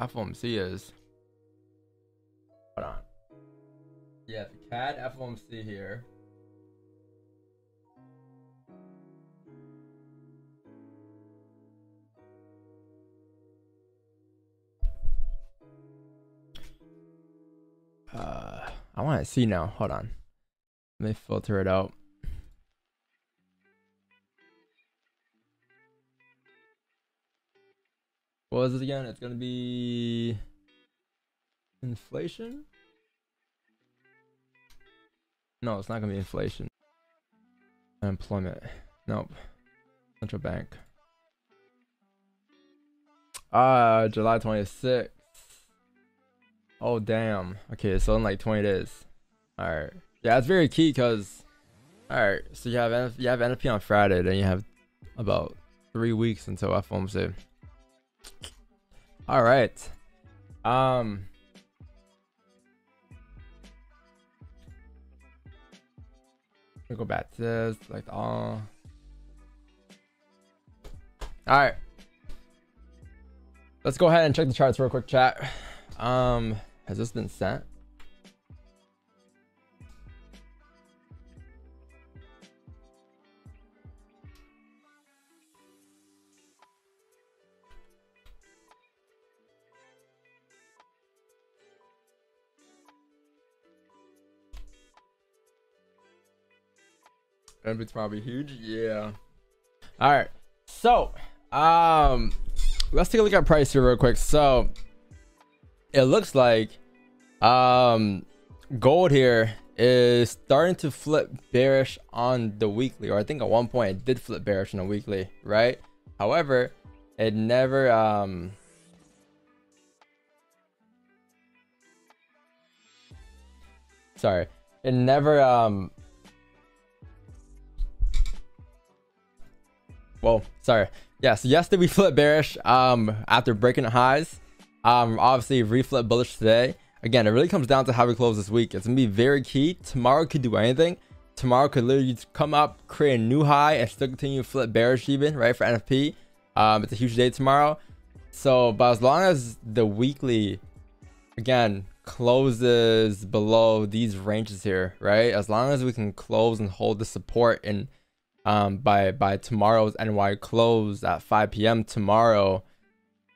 FOMC is. Hold on. Yeah, the CAD FOMC here. Uh, I want to see now. Hold on. Let me filter it out. What was it again? It's gonna be inflation. No, it's not gonna be inflation. Unemployment. Nope. Central bank. Ah, July 26th. Oh damn. Okay, so in like 20 days. All right. Yeah, it's very key because. All right, so you have you have NFP on Friday, then you have about three weeks until FOMC. All right. Um. We go back to this, like all. All right. Let's go ahead and check the charts real quick, chat. Um, has this been sent? And it's probably huge. Yeah. All right. So, um, let's take a look at price here real quick. So, it looks like, um, gold here is starting to flip bearish on the weekly, or I think at one point it did flip bearish on the weekly, right? However, it never, um, sorry, it never, um, well, sorry. Yeah, so yesterday we flipped bearish um, after breaking highs. Um, obviously, reflip bullish today. Again, it really comes down to how we close this week. It's going to be very key. Tomorrow could do anything. Tomorrow could literally come up, create a new high, and still continue to flip bearish even, right, for NFP. Um, it's a huge day tomorrow. So, but as long as the weekly, again, closes below these ranges here, right? As long as we can close and hold the support and um, by by tomorrow's NY close at 5 p.m. tomorrow,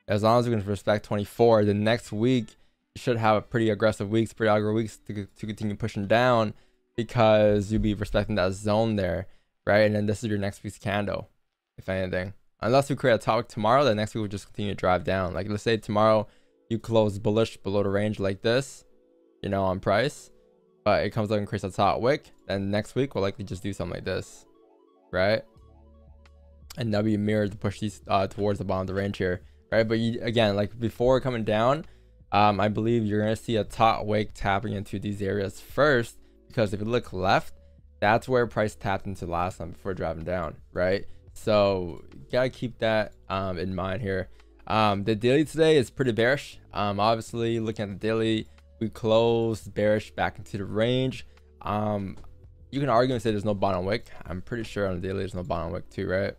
as long as we can respect 24, the next week should have a pretty aggressive weeks, pretty aggressive weeks to, to continue pushing down because you'll be respecting that zone there, right? And then this is your next week's candle, if anything. Unless we create a topic tomorrow, the next week will just continue to drive down. Like let's say tomorrow you close bullish below the range like this, you know, on price, but it comes up and creates a top wick, then next week we'll likely just do something like this right? And W mirrored to push these uh, towards the bottom of the range here, right? But you, again, like before coming down, um, I believe you're gonna see a top wick tapping into these areas first, because if you look left, that's where price tapped into last time before driving down, right? So you gotta keep that um, in mind here. Um, the daily today is pretty bearish. Um, obviously, looking at the daily, we closed bearish back into the range. Um, you can argue and say there's no bottom wick. I'm pretty sure on the daily there's no bottom wick too, right?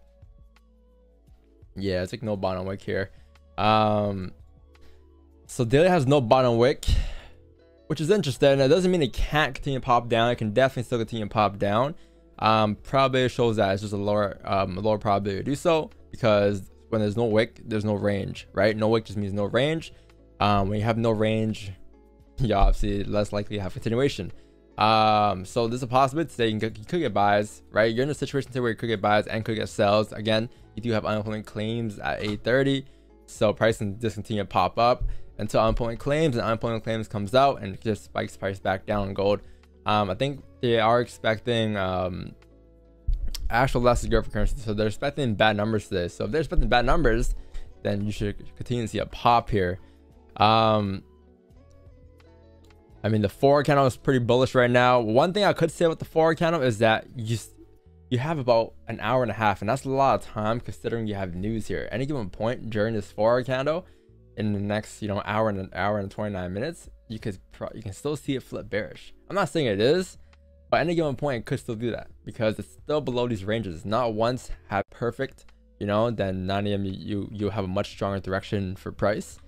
Yeah, it's like no bottom wick here. Um, so daily has no bottom wick, which is interesting. That doesn't mean it can't continue to pop down. It can definitely still continue to pop down. Um, probably shows that it's just a lower, um, lower probability to do so because when there's no wick, there's no range, right? No wick just means no range. Um, when you have no range, you obviously less likely to have continuation. Um, so there's a possibility today you, can, you could get buys, right? You're in a situation where you could get buys and could get sells. Again, you do have unemployment claims at 8:30, so price can just continue to pop up until unemployment claims and unemployment claims comes out and just spikes price back down on gold. Um, I think they are expecting um, actual less growth for currency, so they're expecting bad numbers today. So if they're expecting bad numbers, then you should continue to see a pop here. Um, I mean, the four candle is pretty bullish right now. One thing I could say about the four candle is that you you have about an hour and a half, and that's a lot of time considering you have news here. Any given point during this four candle, in the next you know hour and an hour and 29 minutes, you could you can still see it flip bearish. I'm not saying it is, but any given point it could still do that because it's still below these ranges. Not once have perfect, you know, then 9 a.m. you you have a much stronger direction for price.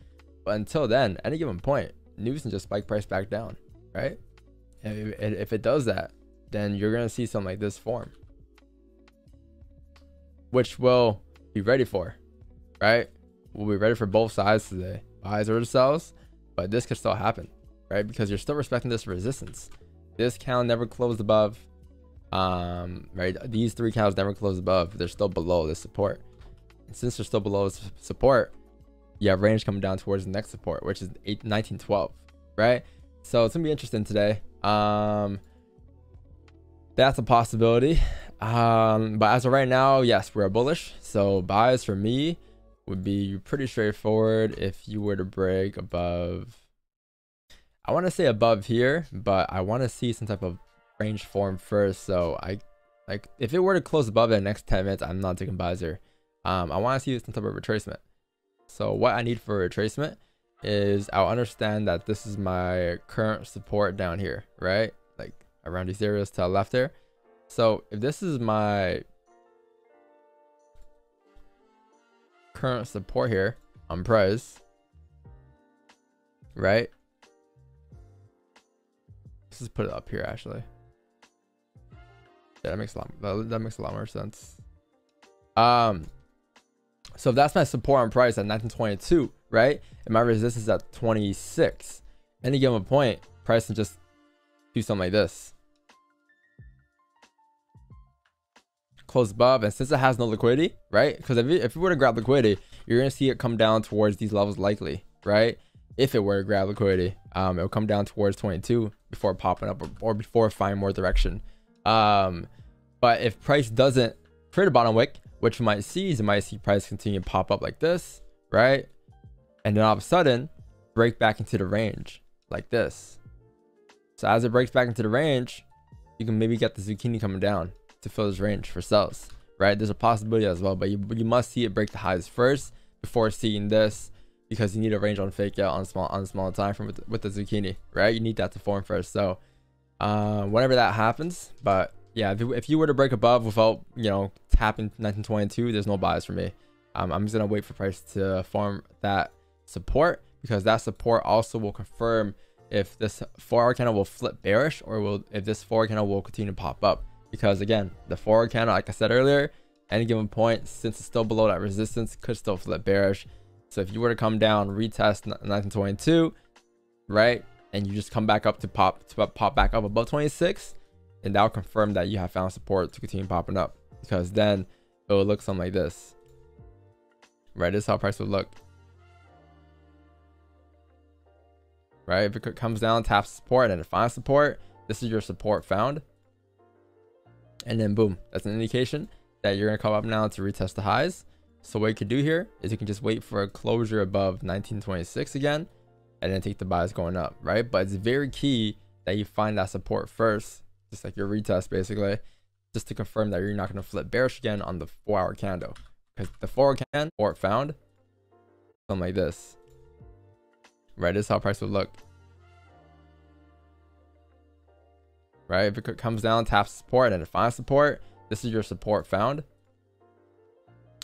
But until then, any given point, news and just spike price back down, right? And if it does that, then you're gonna see something like this form, which we'll be ready for, right? We'll be ready for both sides today, buys or sells, but this could still happen, right? Because you're still respecting this resistance. This candle never closed above, um, right? These three candles never closed above. They're still below the support. And since they're still below support, you have range coming down towards the next support, which is 8, 1912, right? So it's gonna be interesting today. Um, that's a possibility. Um, but as of right now, yes, we're bullish. So buys for me would be pretty straightforward if you were to break above. I want to say above here, but I want to see some type of range form first. So I like if it were to close above the next 10 minutes, I'm not taking buys here. Um, I want to see some type of retracement. So what I need for retracement is I'll understand that this is my current support down here, right? Like around these areas to the left there. So if this is my current support here on price, right? Let's just put it up here actually. Yeah, that makes a lot that, that makes a lot more sense. Um so if that's my support on price at 1922, right? And my resistance at 26. Any given point, price can just do something like this. Close above, and since it has no liquidity, right? Because if, if you were to grab liquidity, you're gonna see it come down towards these levels likely, right? If it were to grab liquidity, um, it'll come down towards 22 before popping up or, or before finding more direction. Um, but if price doesn't create a bottom wick, what you might see is you might see price continue to pop up like this, right? And then all of a sudden, break back into the range like this. So as it breaks back into the range, you can maybe get the zucchini coming down to fill this range for sells, right? There's a possibility as well, but you, you must see it break the highs first before seeing this because you need a range on fake out on small on small time frame with, the, with the zucchini, right? You need that to form first. So uh, whenever that happens, but yeah, if, if you were to break above without, you know, tapping 1922, there's no buys for me. Um, I'm just going to wait for price to form that support because that support also will confirm if this four hour candle will flip bearish or will if this hour candle will continue to pop up. Because again, the four hour candle, like I said earlier, any given point, since it's still below that resistance, could still flip bearish. So if you were to come down, retest 1922, right, and you just come back up to pop to pop back up above 26, and that'll confirm that you have found support to continue popping up because then it will look something like this. Right this is how price would look. Right if it comes down taps support and it finds support this is your support found. And then boom that's an indication that you're to come up now to retest the highs. So what you can do here is you can just wait for a closure above 1926 again and then take the buys going up right? But it's very key that you find that support first just like your retest basically, just to confirm that you're not going to flip bearish again on the four hour candle. Because the four hour candle, or found, something like this. Right, this is how price would look. Right, if it comes down, taps support, and it finds support, this is your support found.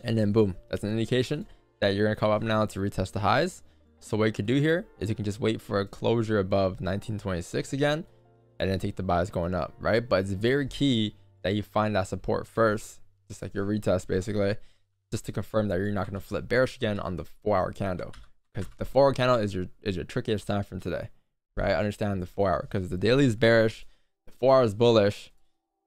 And then boom, that's an indication that you're going to come up now to retest the highs. So what you can do here is you can just wait for a closure above 1926 again and then take the buys going up, right? But it's very key that you find that support first, just like your retest basically, just to confirm that you're not going to flip bearish again on the four hour candle. Because the four hour candle is your is your trickiest time from today, right? Understand the four hour because the daily is bearish, the four hour is bullish,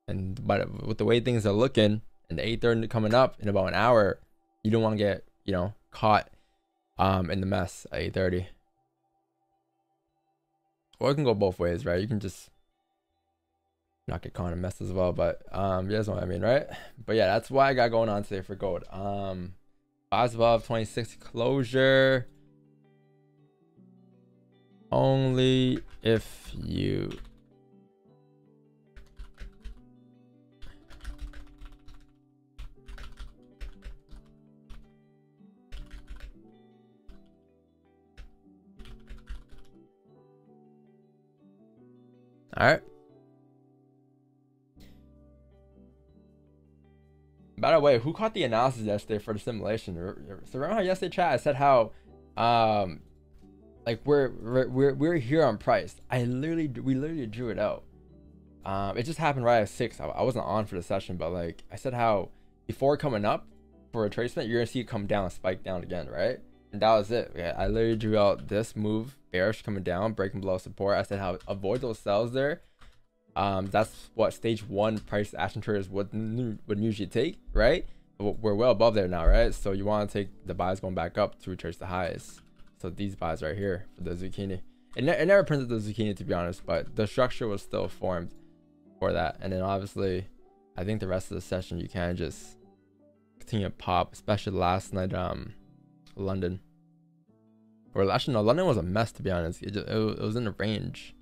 and but with the way things are looking and the 830 coming up in about an hour, you don't want to get you know caught um in the mess at 830. Or it can go both ways, right? You can just not get caught in a mess as well. But um, you guys know what I mean, right? But yeah, that's why I got going on today for gold. Um, above 26 closure. Only if you All right. By the way, who caught the analysis yesterday for the simulation? So remember how yesterday chat I said how um like we're we're we're, here on price. I literally we literally drew it out. Um, it just happened right at six. I, I wasn't on for the session, but like I said, how before coming up for a retracement, you're gonna see it come down, spike down again, right? And that was it. I literally drew out this move, bearish coming down, breaking below support. I said how avoid those sells there. Um, that's what stage one price action traders would would usually take, right? We're well above there now, right? So you want to take the buys going back up to retrace the highs. So these buys right here for the zucchini. It, ne it never printed the zucchini to be honest, but the structure was still formed for that. And then obviously, I think the rest of the session you can just continue to pop, especially last night, um, London. Or actually, no, London was a mess to be honest. It, just, it, it was in the range.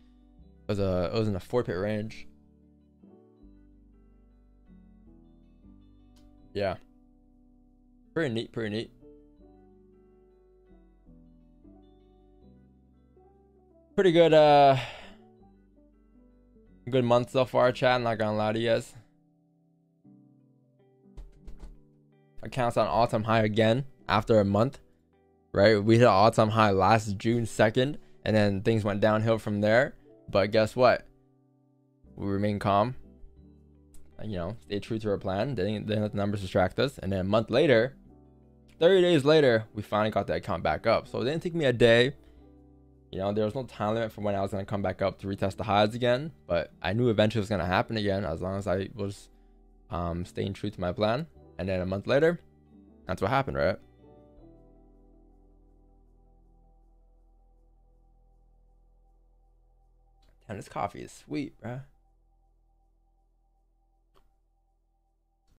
It was a, it was in a four pit range. Yeah. Pretty neat, pretty neat. Pretty good, uh, good month so far, chat. I'm not gonna lie to you guys. Accounts on all time high again after a month, right? We hit an all time high last June 2nd, and then things went downhill from there. But guess what? We remain calm. You know, stay true to our plan. They didn't, didn't let the numbers distract us. And then a month later, 30 days later, we finally got that account back up. So it didn't take me a day. You know, there was no time limit for when I was going to come back up to retest the highs again. But I knew eventually it was going to happen again as long as I was um, staying true to my plan. And then a month later, that's what happened, right? And this coffee is sweet, bruh.